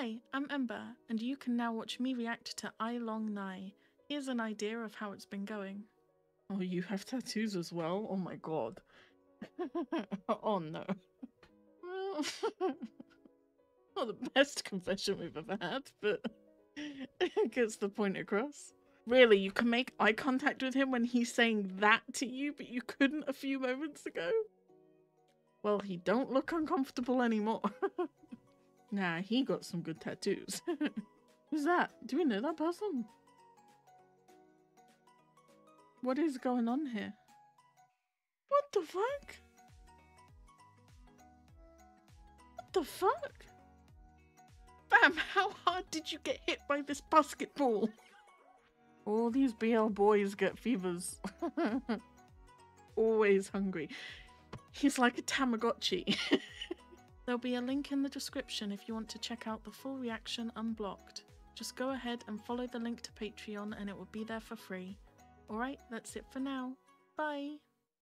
Hi, I'm Ember, and you can now watch me react to Ai Long Nhai. Here's an idea of how it's been going. Oh, you have tattoos as well? Oh my god. oh no. Not the best confession we've ever had, but it gets the point across. Really, you can make eye contact with him when he's saying that to you, but you couldn't a few moments ago? Well, he don't look uncomfortable anymore. Nah, he got some good tattoos. Who's that? Do we know that person? What is going on here? What the fuck? What the fuck? Bam, how hard did you get hit by this basketball? All these BL boys get fevers. Always hungry. He's like a Tamagotchi. There'll be a link in the description if you want to check out the full reaction unblocked. Just go ahead and follow the link to Patreon and it will be there for free. Alright, that's it for now. Bye!